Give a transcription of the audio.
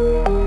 Bye.